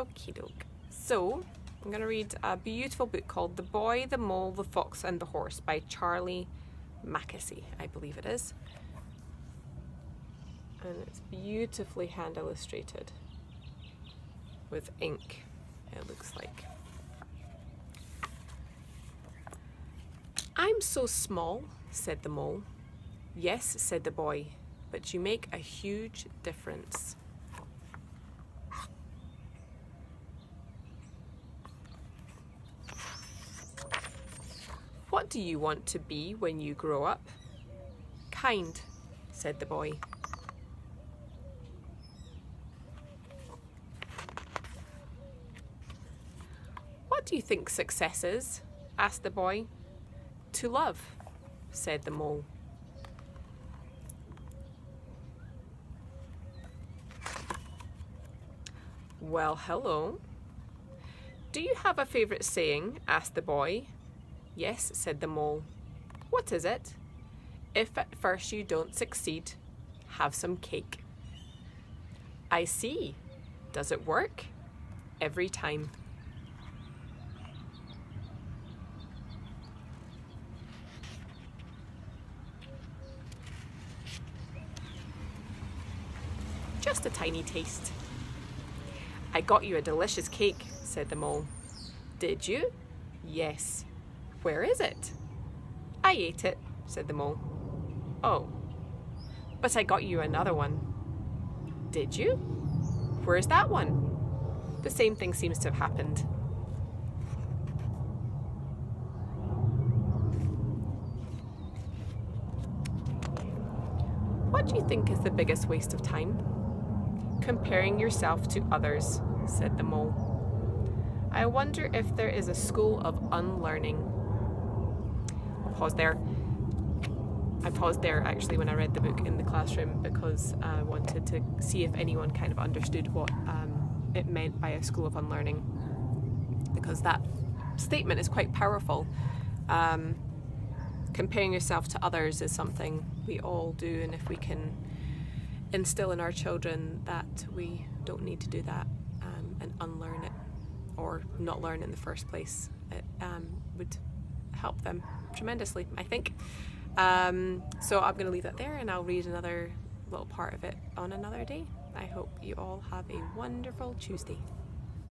Okie doke. So, I'm going to read a beautiful book called The Boy, the Mole, the Fox and the Horse by Charlie Mackesy, I believe it is. And it's beautifully hand illustrated with ink, it looks like. I'm so small, said the mole. Yes, said the boy, but you make a huge difference. Do you want to be when you grow up? Kind, said the boy. What do you think success is? asked the boy. To love, said the mole. Well, hello. Do you have a favourite saying? asked the boy. Yes, said the mole. What is it? If at first you don't succeed, have some cake. I see. Does it work? Every time. Just a tiny taste. I got you a delicious cake, said the mole. Did you? Yes. Where is it? I ate it, said the mole. Oh, but I got you another one. Did you? Where's that one? The same thing seems to have happened. What do you think is the biggest waste of time? Comparing yourself to others, said the mole. I wonder if there is a school of unlearning. Pause there. I paused there actually when I read the book in the classroom because I wanted to see if anyone kind of understood what um, it meant by a school of unlearning because that statement is quite powerful. Um, comparing yourself to others is something we all do and if we can instill in our children that we don't need to do that um, and unlearn it or not learn in the first place, it um, would help them tremendously, I think. Um, so I'm going to leave that there and I'll read another little part of it on another day. I hope you all have a wonderful Tuesday.